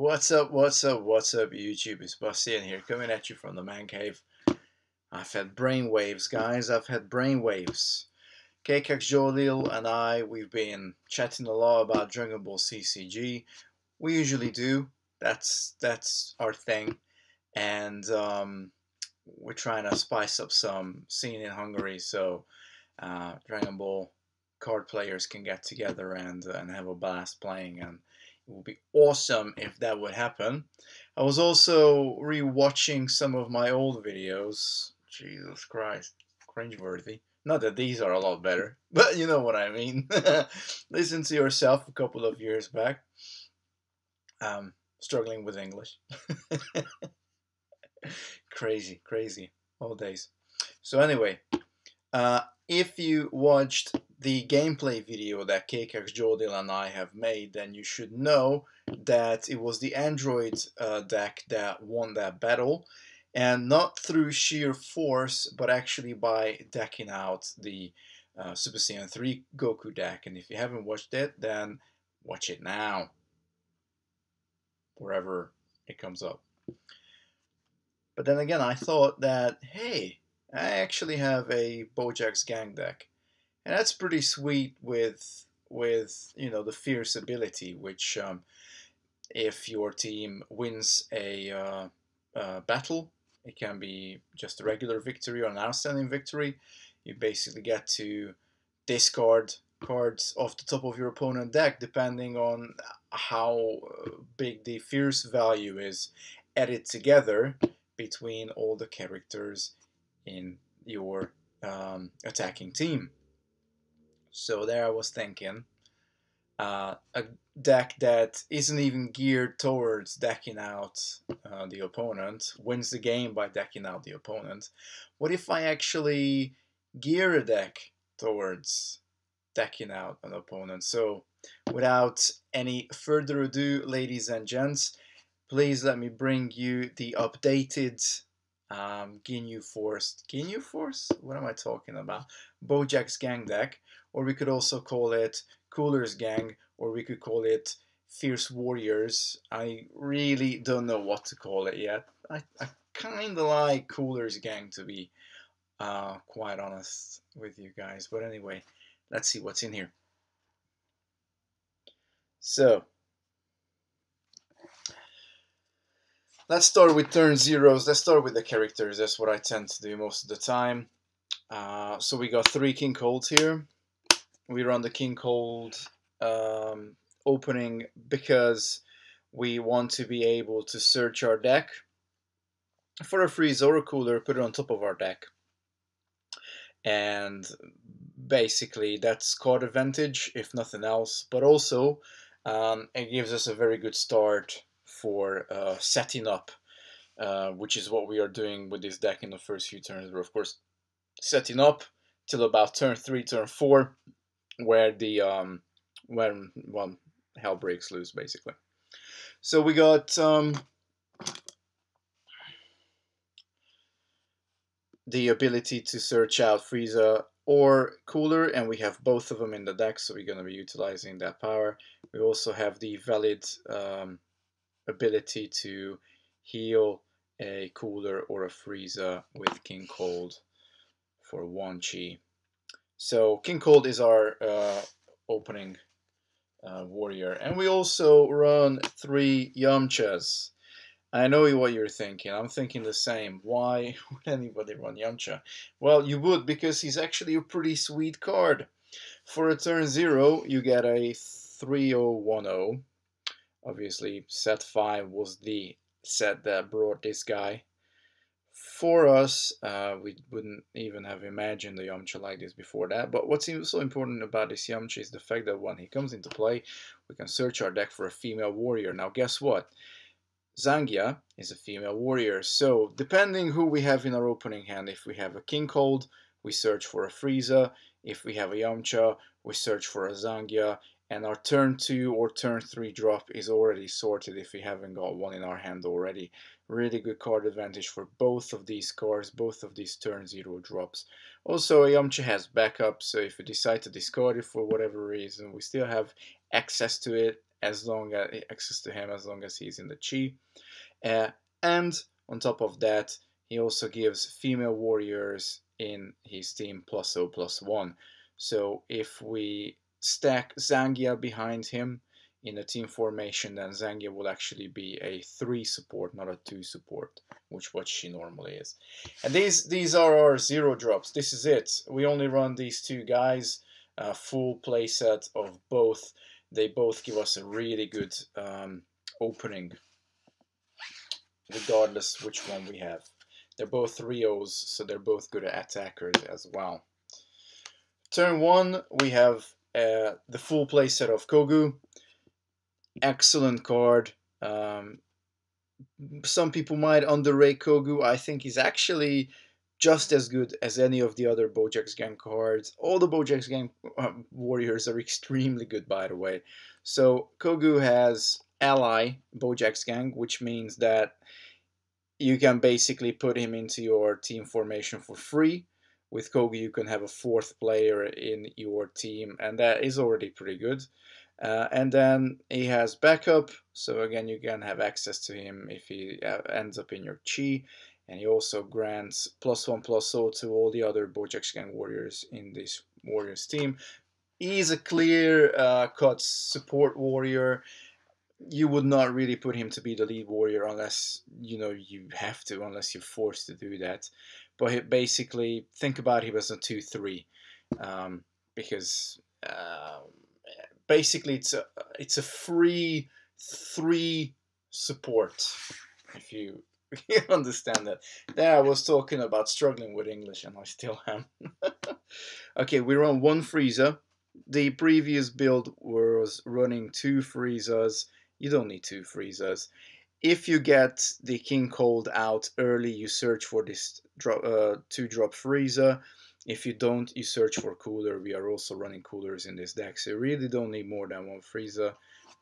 What's up, what's up, what's up, YouTube? It's Buzz Saiyan here, coming at you from the man cave. I've had brainwaves, guys, I've had brainwaves. KKX Jodil and I, we've been chatting a lot about Dragon Ball CCG. We usually do, that's that's our thing. And um, we're trying to spice up some scene in Hungary so uh, Dragon Ball card players can get together and, and have a blast playing and it would be awesome if that would happen. I was also re-watching some of my old videos. Jesus Christ, cringeworthy. Not that these are a lot better, but you know what I mean. Listen to yourself a couple of years back. Um, struggling with English. crazy, crazy, all days. So anyway, uh, if you watched the gameplay video that KKX Jodil and I have made, then you should know that it was the Android uh, deck that won that battle, and not through sheer force, but actually by decking out the uh, Super Saiyan 3 Goku deck. And if you haven't watched it, then watch it now, wherever it comes up. But then again, I thought that, hey, I actually have a Bojack's Gang deck, and that's pretty sweet with with you know the fierce ability, which um, if your team wins a uh, uh, battle, it can be just a regular victory or an outstanding victory. You basically get to discard cards off the top of your opponent deck depending on how uh, big the fierce value is added together between all the characters in your um, attacking team. So there I was thinking, uh, a deck that isn't even geared towards decking out uh, the opponent wins the game by decking out the opponent. What if I actually gear a deck towards decking out an opponent? So without any further ado, ladies and gents, please let me bring you the updated um, Ginyu Force. Ginyu Force? What am I talking about? Bojack's Gang deck, or we could also call it Cooler's Gang, or we could call it Fierce Warriors. I really don't know what to call it yet. I, I kind of like Cooler's Gang to be uh, quite honest with you guys. But anyway, let's see what's in here. So, Let's start with turn zeros. Let's start with the characters. That's what I tend to do most of the time. Uh, so we got three King Colds here. We run the King Cold um, opening because we want to be able to search our deck for a freeze or cooler, put it on top of our deck. And basically that's card advantage, if nothing else. But also um, it gives us a very good start for uh, setting up, uh, which is what we are doing with this deck in the first few turns. We're of course setting up till about turn three, turn four, where the um, when well hell breaks loose basically. So we got um, the ability to search out Frieza or Cooler, and we have both of them in the deck, so we're going to be utilizing that power. We also have the valid um, ability to heal a Cooler or a Frieza with King Cold for 1 chi. So King Cold is our uh, opening uh, warrior. And we also run three Yamchas. I know what you're thinking. I'm thinking the same. Why would anybody run Yamcha? Well, you would because he's actually a pretty sweet card. For a turn 0, you get a 3010 obviously set 5 was the set that brought this guy for us uh, we wouldn't even have imagined the Yamcha like this before that but what's so important about this Yamcha is the fact that when he comes into play we can search our deck for a female warrior. Now guess what? Zangya is a female warrior. So depending who we have in our opening hand if we have a King Cold we search for a Frieza. If we have a Yamcha we search for a Zangya and our turn 2 or turn 3 drop is already sorted if we haven't got one in our hand already. Really good card advantage for both of these cards, both of these turn 0 drops. Also Yamcha has backup, so if we decide to discard it for whatever reason, we still have access to it as long as access to him as long as he's in the chi. Uh, and on top of that, he also gives female warriors in his team plus 0 plus 1. So if we stack Zangya behind him in a team formation, then Zangya will actually be a 3 support, not a 2 support, which what she normally is. And these these are our zero drops. This is it. We only run these two guys, uh, full playset of both. They both give us a really good um, opening, regardless which one we have. They're both Rios, so they're both good attackers as well. Turn one, we have uh, the full play set of Kogu. Excellent card. Um, some people might underrate Kogu. I think he's actually just as good as any of the other Bojack's Gang cards. All the Bojack's Gang uh, warriors are extremely good, by the way. So Kogu has ally Bojack's Gang, which means that you can basically put him into your team formation for free with Kogu, you can have a fourth player in your team and that is already pretty good. Uh, and then he has backup, so again you can have access to him if he uh, ends up in your chi. And he also grants plus one plus zero to all the other Bojack's Gang warriors in this warriors team. He's a clear uh, cut support warrior. You would not really put him to be the lead warrior unless you know you have to, unless you're forced to do that but basically think about him as a 2-3 um, because uh, basically it's a it's a free three support if you, understand that there I was talking about struggling with English and I still am okay we run one Frieza. the previous build was running two Friezas. you don't need two Friezas if you get the King Cold out early, you search for this drop, uh, two drop Frieza. If you don't, you search for Cooler. We are also running Coolers in this deck, so you really don't need more than one Frieza.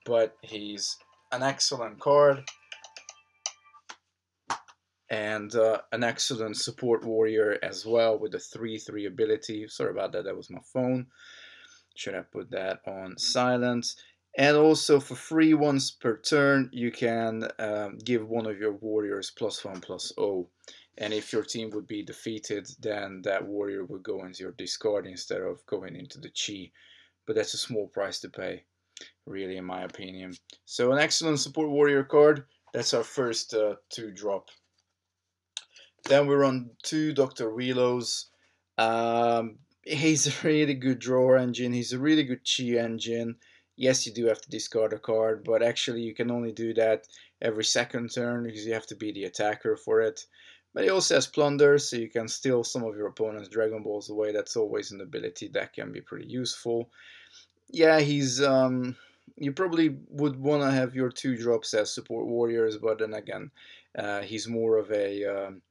But he's an excellent card and uh, an excellent support warrior as well with a 3-3 ability. Sorry about that, that was my phone. Should I put that on silence? And also for free once per turn, you can um, give one of your warriors plus one plus O. And if your team would be defeated, then that warrior would go into your discard instead of going into the chi. But that's a small price to pay, really, in my opinion. So an excellent support warrior card. That's our first uh, two drop. Then we run two Dr. Wheelos. Um, he's a really good draw engine. He's a really good chi engine yes, you do have to discard a card, but actually you can only do that every second turn because you have to be the attacker for it. But he also has Plunder, so you can steal some of your opponent's Dragon Balls away. That's always an ability that can be pretty useful. Yeah, he's... Um, you probably would want to have your two drops as support warriors, but then again, uh, he's more of a... Um,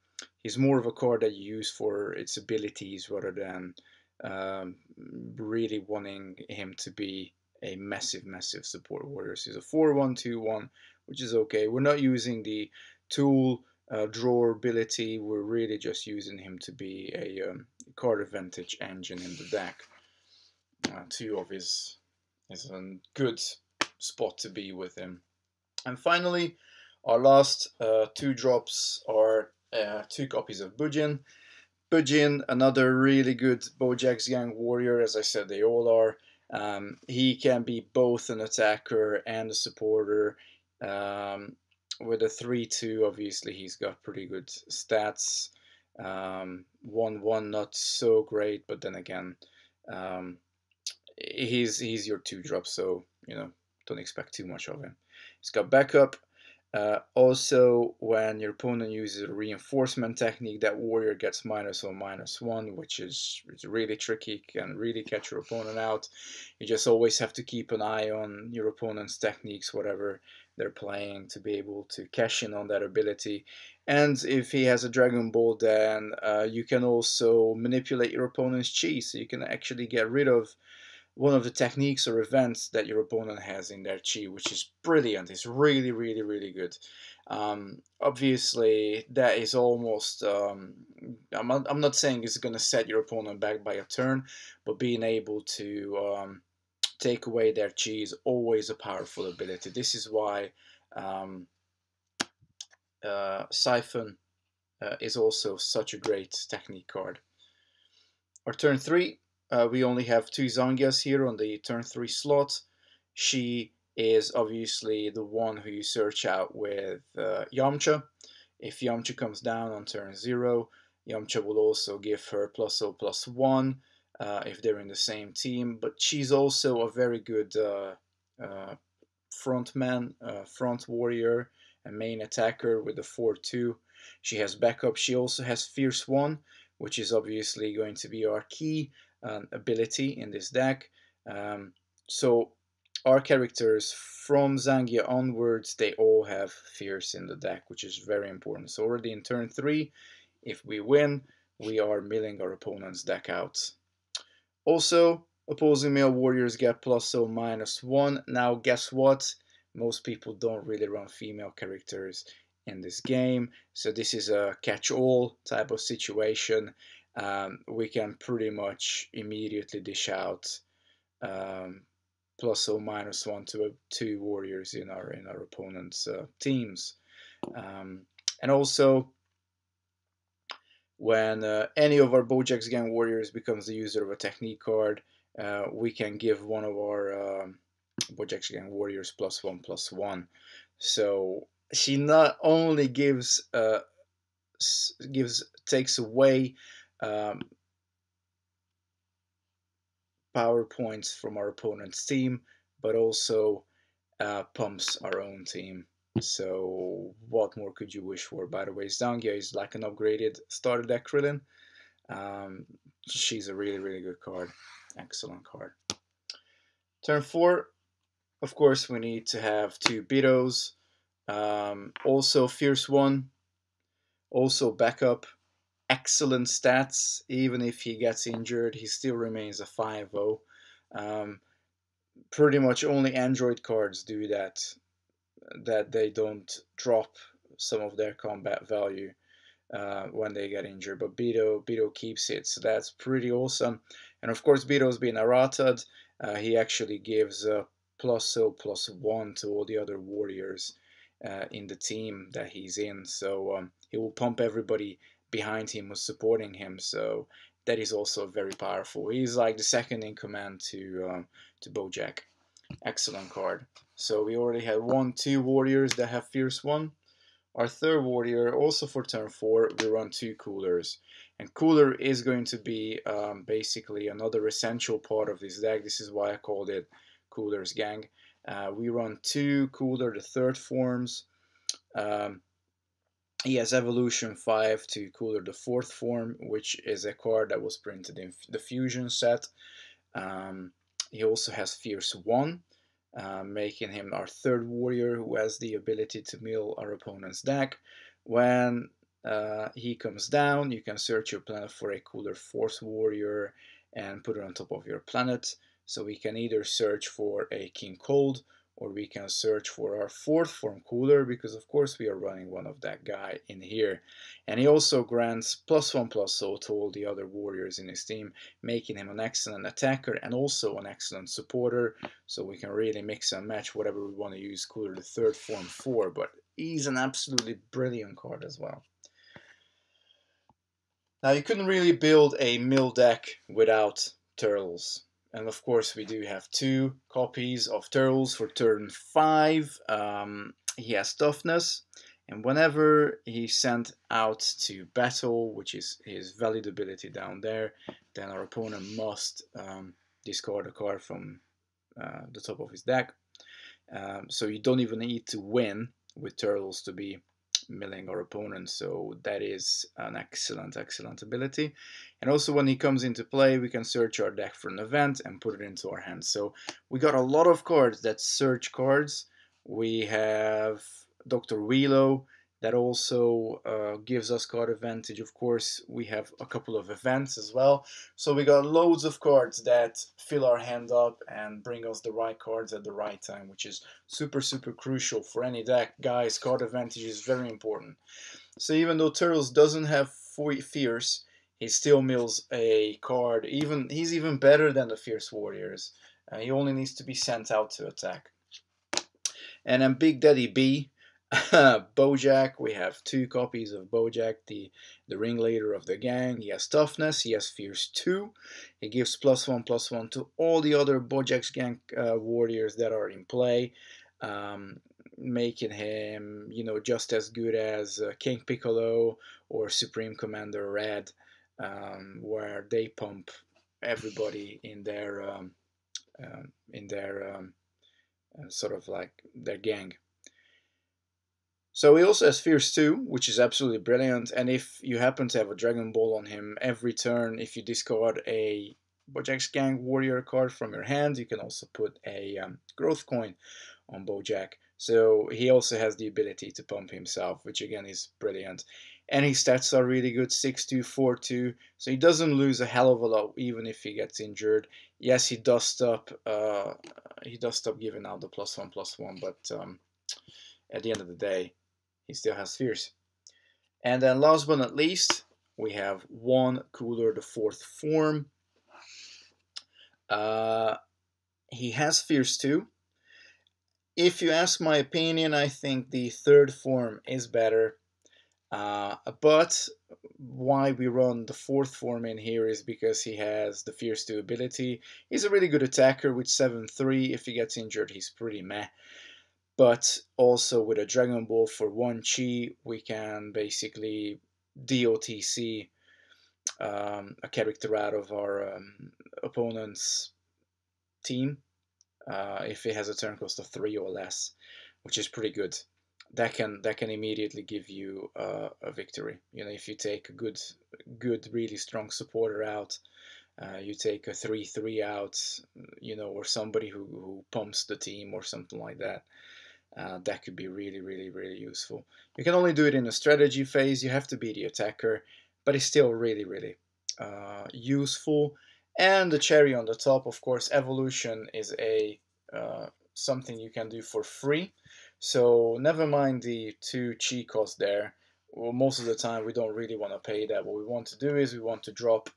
he's more of a card that you use for its abilities rather than um, really wanting him to be a massive, massive support warrior. So he's a 4-1-2-1, which is okay. We're not using the tool uh, drawer ability. We're really just using him to be a um, card advantage engine in the deck. Uh, two of his is a good spot to be with him. And finally, our last uh, two drops are uh, two copies of Bujin. Bujin, another really good Bojack's Gang warrior, as I said, they all are. Um, he can be both an attacker and a supporter. Um, with a 3-2, obviously he's got pretty good stats. 1-1 um, not so great, but then again, um, he's he's your two drop, so you know don't expect too much of him. He's got backup, uh, also, when your opponent uses a reinforcement technique, that warrior gets minus or minus one, which is really tricky, can really catch your opponent out. You just always have to keep an eye on your opponent's techniques, whatever they're playing, to be able to cash in on that ability. And if he has a Dragon Ball, then uh, you can also manipulate your opponent's chi, so you can actually get rid of one of the techniques or events that your opponent has in their chi, which is brilliant. It's really, really, really good. Um, obviously, that is almost. Um, I'm, not, I'm not saying it's going to set your opponent back by a turn, but being able to um, take away their chi is always a powerful ability. This is why um, uh, Siphon uh, is also such a great technique card. Our turn 3, uh, we only have two Zangyas here on the turn 3 slot. She is obviously the one who you search out with uh, Yamcha. If Yamcha comes down on turn 0, Yamcha will also give her plus 0 plus 1 uh, if they're in the same team. But she's also a very good uh, uh, front man, uh, front warrior, a main attacker with a 4-2. She has backup. She also has Fierce 1, which is obviously going to be our key um, ability in this deck. Um, so our characters from Zangya onwards, they all have Fierce in the deck, which is very important. So already in turn 3, if we win, we are milling our opponent's deck out. Also, opposing male warriors get plus so minus 1. Now guess what? Most people don't really run female characters in this game, so this is a catch-all type of situation. Um, we can pretty much immediately dish out um, plus or minus one to two warriors in our in our opponent's uh, teams, um, and also when uh, any of our Bojack's Gang warriors becomes the user of a technique card, uh, we can give one of our um, Bojack's Gang warriors plus one plus one. So she not only gives uh, gives takes away um, power points from our opponent's team, but also uh, pumps our own team. So what more could you wish for? By the way, Zangya is like an upgraded starter deck Krillin. Um, she's a really, really good card. Excellent card. Turn 4, of course, we need to have two Betos. Um, also Fierce 1. Also backup excellent stats. Even if he gets injured, he still remains a 5-0. Um, pretty much only Android cards do that, that they don't drop some of their combat value uh, when they get injured. But Beto, Beto keeps it, so that's pretty awesome. And of course, Beto's being errated. Uh, he actually gives a plus so plus one to all the other warriors uh, in the team that he's in. So um, he will pump everybody behind him was supporting him. So that is also very powerful. He's like the second in command to um, to Bojack. Excellent card. So we already have one, two warriors that have Fierce 1. Our third warrior, also for turn 4, we run two coolers. And cooler is going to be um, basically another essential part of this deck. This is why I called it Cooler's Gang. Uh, we run two cooler, the third forms. Um, he has Evolution 5 to Cooler the fourth form, which is a card that was printed in the Fusion set. Um, he also has Fierce 1, uh, making him our third warrior who has the ability to mill our opponent's deck. When uh, he comes down, you can search your planet for a Cooler fourth warrior and put it on top of your planet. So we can either search for a King Cold or we can search for our fourth form cooler because of course we are running one of that guy in here. And he also grants plus one plus so to all the other warriors in his team making him an excellent attacker and also an excellent supporter. So we can really mix and match whatever we want to use cooler the third form for but he's an absolutely brilliant card as well. Now you couldn't really build a mill deck without Turles and of course, we do have two copies of Turles for turn 5. Um, he has toughness, and whenever he's sent out to battle, which is his valid ability down there, then our opponent must um, discard a card from uh, the top of his deck. Um, so you don't even need to win with Turles to be milling our opponent. So that is an excellent, excellent ability. And also when he comes into play, we can search our deck for an event and put it into our hand. So we got a lot of cards that search cards. We have Dr. Wheelo, that also uh, gives us card advantage. Of course, we have a couple of events as well. So we got loads of cards that fill our hand up and bring us the right cards at the right time, which is super, super crucial for any deck. Guys, card advantage is very important. So even though Turles doesn't have Fierce, he still mills a card. Even He's even better than the Fierce Warriors. Uh, he only needs to be sent out to attack. And then Big Daddy B, Bojack. We have two copies of Bojack, the, the ringleader of the gang. He has toughness, he has fierce 2. He gives plus 1 plus 1 to all the other Bojack's gang uh, warriors that are in play. Um, making him, you know, just as good as uh, King Piccolo or Supreme Commander Red, um, where they pump everybody in their um, uh, in their um, uh, sort of like their gang. So he also has Fierce 2, which is absolutely brilliant. And if you happen to have a Dragon Ball on him, every turn, if you discard a Bojack's Gang Warrior card from your hand, you can also put a um, Growth Coin on Bojack. So he also has the ability to pump himself, which again is brilliant. And his stats are really good 6 2, 4 2. So he doesn't lose a hell of a lot even if he gets injured. Yes, he does stop uh, he does stop giving out the plus one plus one, but um, at the end of the day, he still has Fierce. And then last but not least, we have one cooler, the fourth form. Uh, he has Fierce too. If you ask my opinion, I think the third form is better. Uh, but why we run the fourth form in here is because he has the Fierce 2 ability. He's a really good attacker with 7-3. If he gets injured, he's pretty meh. But also with a Dragon Ball for 1 Chi, we can basically DOTC um, a character out of our um, opponent's team uh, if it has a turn cost of 3 or less, which is pretty good that can that can immediately give you uh, a victory. You know, if you take a good, good, really strong supporter out, uh, you take a three-three out, you know, or somebody who, who pumps the team or something like that. Uh, that could be really, really, really useful. You can only do it in a strategy phase. You have to be the attacker, but it's still really, really uh, useful. And the cherry on the top, of course, evolution is a uh, something you can do for free. So never mind the two chi costs there. Well, most of the time we don't really want to pay that. What we want to do is we want to drop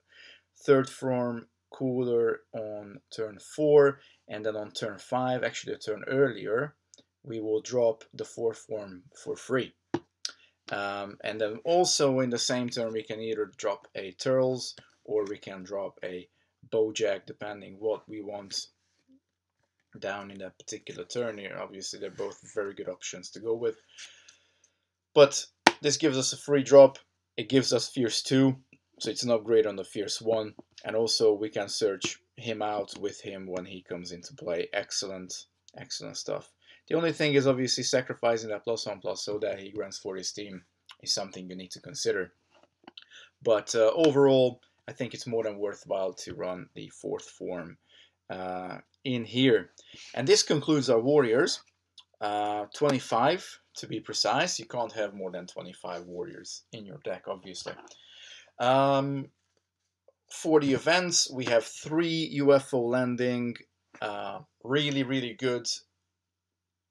third form cooler on turn 4 and then on turn 5, actually a turn earlier, we will drop the fourth form for free. Um, and then also in the same turn we can either drop a Turles or we can drop a Bojack depending what we want down in that particular turn here. Obviously, they're both very good options to go with. But this gives us a free drop. It gives us Fierce 2, so it's an upgrade on the Fierce 1. And also, we can search him out with him when he comes into play. Excellent, excellent stuff. The only thing is obviously sacrificing that plus 1 plus so that he grants for his team is something you need to consider. But uh, overall, I think it's more than worthwhile to run the fourth form uh, in here. And this concludes our warriors. Uh, 25 to be precise. You can't have more than 25 warriors in your deck, obviously. Um, for the events, we have three UFO landing. Uh, really, really good.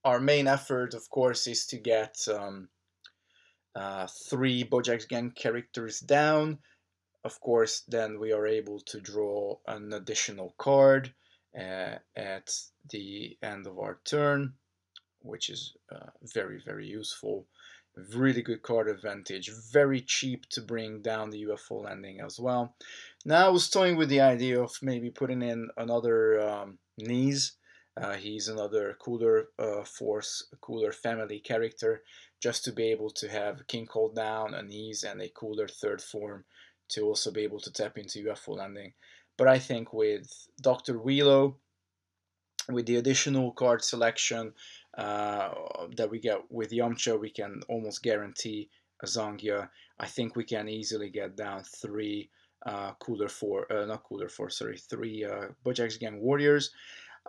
Our main effort, of course, is to get um, uh, three Bojack's Gang characters down. Of course, then we are able to draw an additional card uh, at the end of our turn, which is uh, very, very useful. Really good card advantage, very cheap to bring down the UFO landing as well. Now I was toying with the idea of maybe putting in another um, Neiz. Uh, he's another cooler uh, force, cooler family character, just to be able to have King Cold down, a Neiz, and a cooler third form to also be able to tap into UFO landing. But I think with Dr. Wheelo, with the additional card selection uh, that we get with Yamcha, we can almost guarantee a Zangya. I think we can easily get down three uh, cooler four, uh, not cooler four, sorry, three uh, Bojack's Gang Warriors.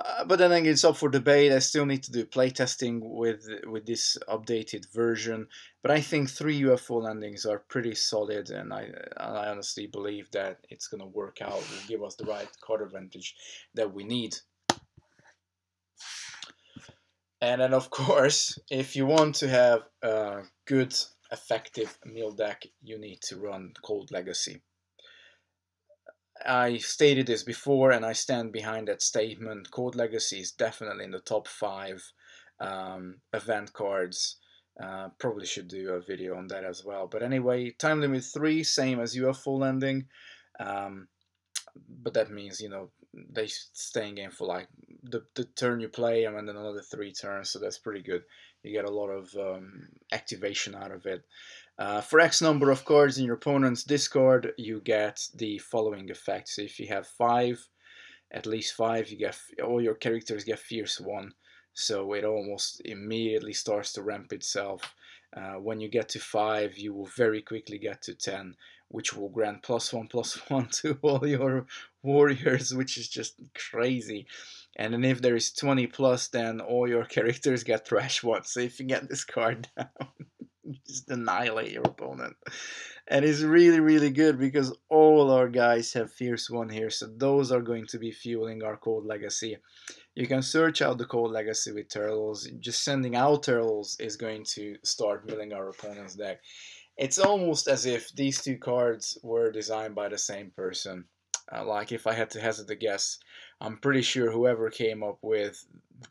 Uh, but then it's up for debate. I still need to do playtesting with with this updated version. But I think three UFO landings are pretty solid, and I I honestly believe that it's gonna work out. Will give us the right card advantage that we need. And then, of course, if you want to have a good, effective mill deck, you need to run Cold Legacy. I stated this before, and I stand behind that statement. Cold Legacy is definitely in the top five um, event cards. Uh, probably should do a video on that as well. But anyway, time limit three, same as UFO landing. Um, but that means you know they stay in game for like the, the turn you play and then another three turns so that's pretty good you get a lot of um, activation out of it uh, for X number of cards in your opponent's discard you get the following effects. If you have five at least five you get all your characters get fierce one. So it almost immediately starts to ramp itself. Uh, when you get to 5 you will very quickly get to 10 which will grant plus 1 plus 1 to all your warriors which is just crazy. And then if there is 20 plus then all your characters get thrash 1 so if you get this card down just annihilate your opponent and it's really really good because all our guys have fierce 1 here so those are going to be fueling our cold legacy you can search out the cold legacy with Turles. Just sending out Turles is going to start milling our opponent's deck. It's almost as if these two cards were designed by the same person. Uh, like if I had to hazard a guess, I'm pretty sure whoever came up with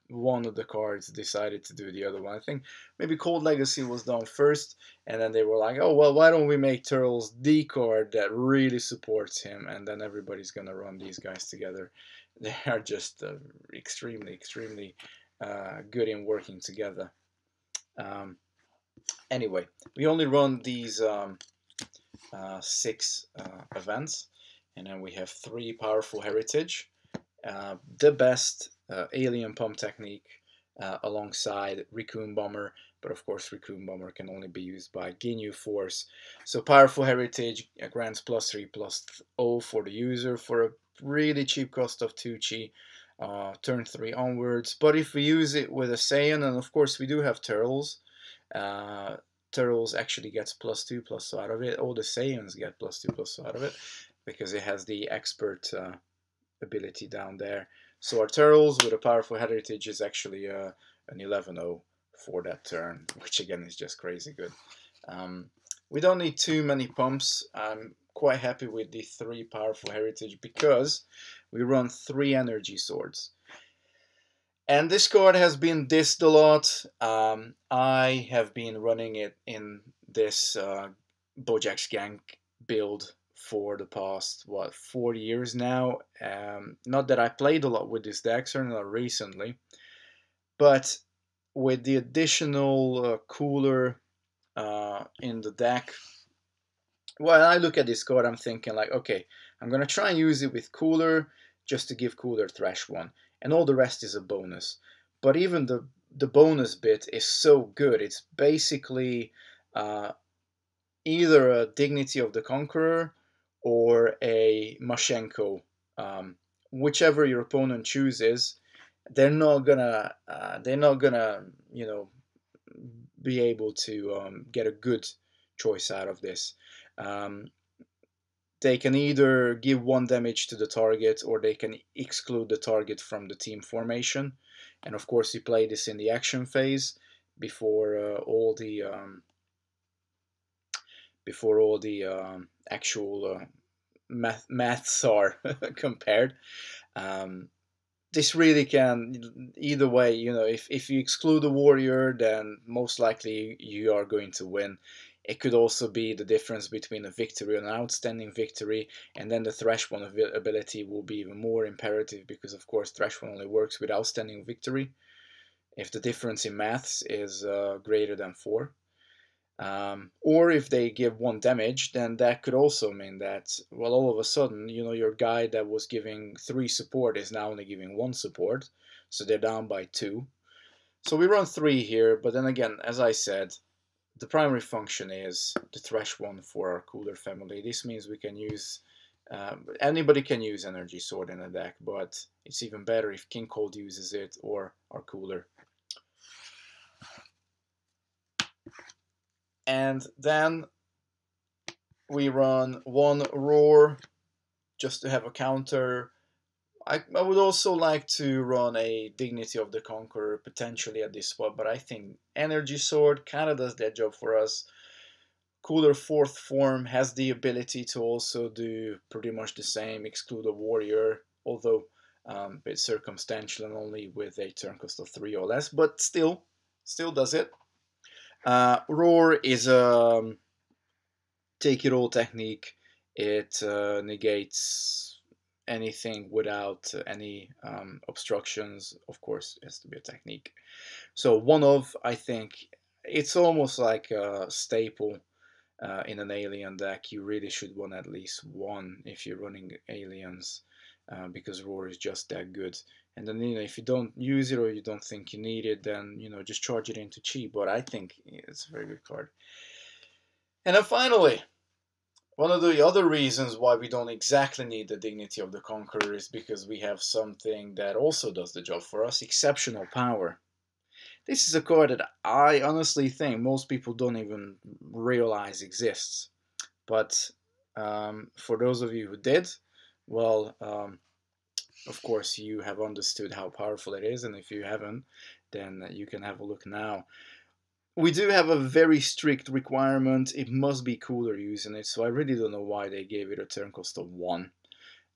one of the cards decided to do the other one. I think maybe Cold Legacy was done first, and then they were like, oh, well, why don't we make Turles the card that really supports him, and then everybody's going to run these guys together. they are just uh, extremely, extremely uh, good in working together. Um, anyway, we only run these um, uh, six uh, events, and then we have three powerful heritage. Uh, the best uh, alien pump technique alongside Raccoon Bomber, but of course Raccoon Bomber can only be used by Ginyu Force. So powerful heritage grants plus 3 plus 0 for the user for a really cheap cost of 2 chi, uh, turn 3 onwards. But if we use it with a Saiyan, and of course we do have Turles, uh, Turles actually gets plus 2 plus out of it. All the Saiyans get plus 2 plus out of it because it has the expert uh, ability down there. So our Turles with a powerful heritage is actually uh, an 11-0 for that turn, which again is just crazy good. Um, we don't need too many pumps. I'm quite happy with the three powerful heritage because we run three energy swords. And this card has been dissed a lot. Um, I have been running it in this uh, Bojack's Gang build for the past, what, four years now. Um, not that I played a lot with this deck, certainly not recently. But with the additional uh, cooler uh, in the deck, when I look at this card, I'm thinking like, okay, I'm gonna try and use it with Cooler just to give Cooler thrash one, and all the rest is a bonus. But even the the bonus bit is so good. It's basically uh, either a Dignity of the Conqueror or a Masenko, um, whichever your opponent chooses. They're not gonna uh, they're not gonna you know be able to um, get a good choice out of this. Um, they can either give one damage to the target or they can exclude the target from the team formation. And of course, you play this in the action phase before uh, all the um, before all the um, actual uh, math maths are compared. Um, this really can either way. You know, if if you exclude the warrior, then most likely you are going to win. It could also be the difference between a victory and an outstanding victory, and then the Thrash one ability will be even more imperative because, of course, Thrash one only works with outstanding victory if the difference in maths is uh, greater than 4. Um, or if they give one damage, then that could also mean that, well, all of a sudden, you know, your guy that was giving 3 support is now only giving 1 support, so they're down by 2. So we run 3 here, but then again, as I said, the primary function is the thrash one for our cooler family. This means we can use, uh, anybody can use energy sword in a deck, but it's even better if King Cold uses it or our cooler. And then we run one roar just to have a counter I, I would also like to run a Dignity of the Conqueror potentially at this spot, but I think Energy Sword kind of does that job for us. Cooler fourth form has the ability to also do pretty much the same, exclude a warrior, although um, bit circumstantial and only with a turn cost of three or less, but still, still does it. Uh, Roar is a um, take it all technique. It uh, negates anything without any um, obstructions. Of course, it has to be a technique. So one of, I think, it's almost like a staple uh, in an alien deck. You really should want at least one if you're running aliens uh, because Roar is just that good. And then you know if you don't use it or you don't think you need it, then you know just charge it into chi. But I think it's a very good card. And then finally, one of the other reasons why we don't exactly need the Dignity of the Conqueror is because we have something that also does the job for us, exceptional power. This is a card that I honestly think most people don't even realize exists. But um, for those of you who did, well, um, of course, you have understood how powerful it is, and if you haven't, then you can have a look now. We do have a very strict requirement. It must be cooler using it, so I really don't know why they gave it a turn cost of 1.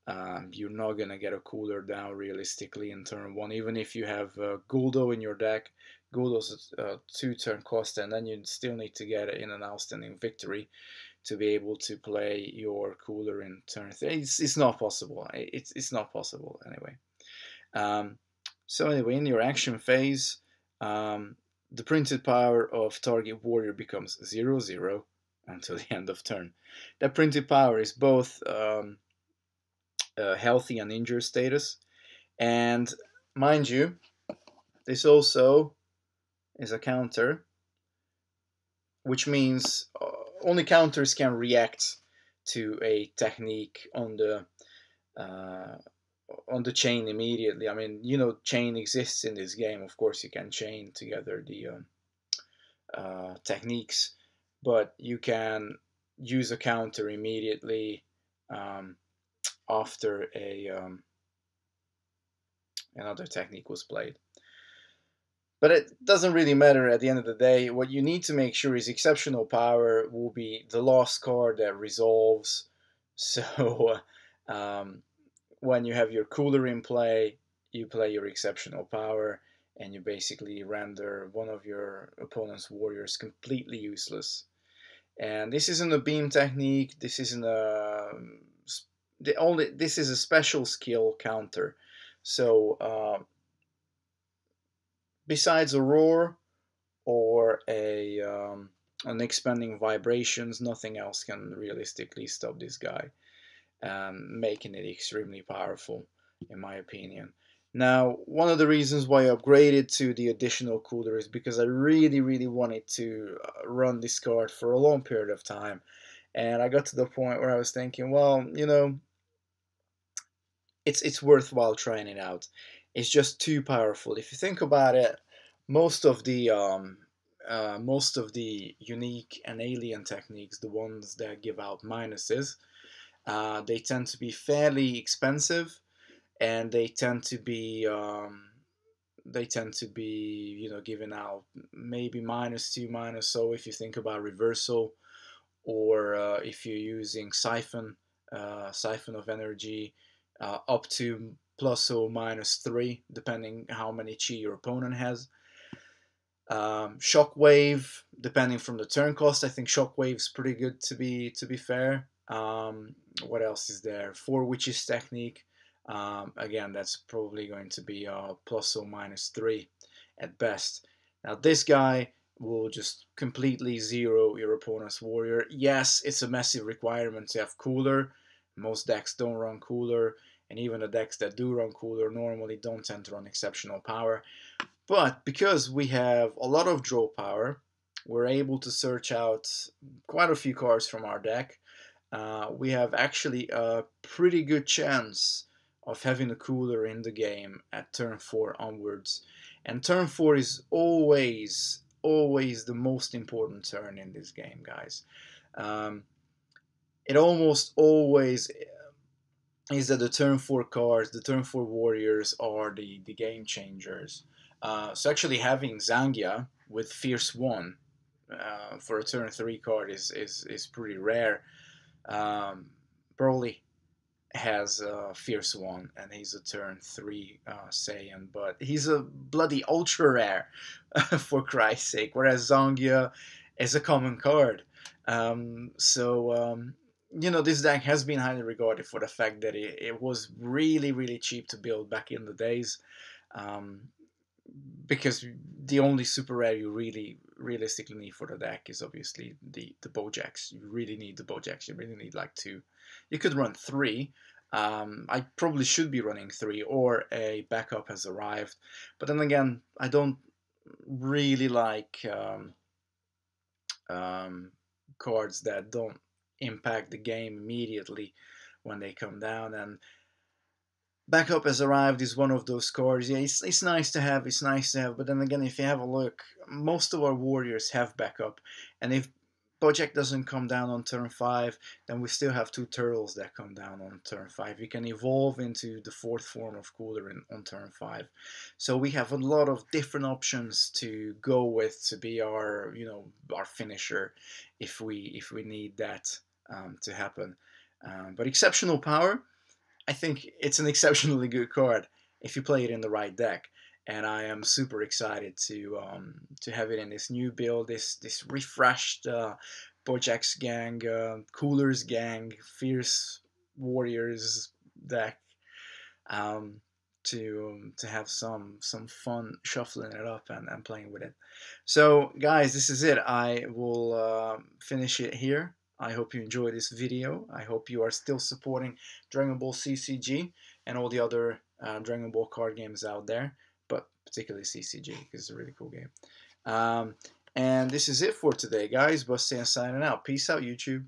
Um, you're not to get a cooler down realistically in turn 1, even if you have uh, Guldo in your deck. Guldo's a uh, 2 turn cost, and then you still need to get it in an outstanding victory to be able to play your cooler in turn three. It's, it's not possible. It's, it's not possible anyway. Um, so anyway, in your action phase, um, the printed power of target warrior becomes 0, 0 until the end of turn. That printed power is both um, healthy and injured status. And mind you, this also is a counter, which means uh, only counters can react to a technique on the uh, on the chain immediately. I mean, you know, chain exists in this game. Of course, you can chain together the uh, uh, techniques, but you can use a counter immediately um, after a um, another technique was played. But it doesn't really matter at the end of the day. What you need to make sure is exceptional power will be the last card that resolves. So um, when you have your cooler in play, you play your exceptional power and you basically render one of your opponent's warriors completely useless. And this isn't a beam technique. This isn't a the only. This is a special skill counter. So uh, besides a roar or a um, an expanding vibrations, nothing else can realistically stop this guy, um, making it extremely powerful, in my opinion. Now, one of the reasons why I upgraded to the additional cooler is because I really, really wanted to uh, run this card for a long period of time. And I got to the point where I was thinking, well, you know, it's it's worthwhile trying it out is just too powerful. If you think about it, most of the um, uh, most of the unique and alien techniques, the ones that give out minuses, uh, they tend to be fairly expensive, and they tend to be um, they tend to be you know giving out maybe minus two minus so if you think about reversal or uh, if you're using siphon uh, siphon of energy uh, up to plus or minus three, depending how many chi your opponent has. Um, Shockwave, depending from the turn cost, I think Shockwave's pretty good to be to be fair. Um, what else is there? Four Witches technique. Um, again, that's probably going to be a plus or minus three at best. Now this guy will just completely zero your opponent's warrior. Yes, it's a massive requirement to have cooler. Most decks don't run cooler and even the decks that do run cooler normally don't tend to run exceptional power. But because we have a lot of draw power, we're able to search out quite a few cards from our deck. Uh, we have actually a pretty good chance of having a cooler in the game at turn 4 onwards. And turn 4 is always, always the most important turn in this game, guys. Um, it almost always is that the turn 4 cards, the turn 4 warriors are the, the game changers. Uh, so actually having Zangya with Fierce 1 uh, for a turn three card is is is pretty rare. Um, Broly has a fierce one, and he's a turn three uh, Saiyan, but he's a bloody ultra rare, for Christ's sake. Whereas Zangya is a common card. Um, so um, you know this deck has been highly regarded for the fact that it, it was really really cheap to build back in the days. Um, because the only super rare you really realistically need for the deck is obviously the the Bojacks. You really need the Bojacks. You really need like two. You could run three. Um, I probably should be running three, or a backup has arrived. But then again, I don't really like um, um, cards that don't impact the game immediately when they come down. And backup has arrived is one of those cards. Yeah, it's, it's nice to have, it's nice to have, but then again, if you have a look, most of our warriors have backup. And if Bojack doesn't come down on turn 5, then we still have two Turles that come down on turn 5. We can evolve into the fourth form of Cooler in, on turn 5. So we have a lot of different options to go with to be our, you know, our finisher if we if we need that um, to happen. Um, but exceptional power, I think it's an exceptionally good card if you play it in the right deck and I am super excited to um, to have it in this new build, this this refreshed uh, Bojack's gang, uh, Coolers gang, Fierce Warriors deck, um, to um, to have some some fun shuffling it up and, and playing with it. So guys, this is it. I will uh, finish it here. I hope you enjoyed this video. I hope you are still supporting Dragon Ball CCG and all the other uh, Dragon Ball card games out there but particularly CCG because it's a really cool game. Um, and this is it for today, guys. Busty signing out. Peace out, YouTube.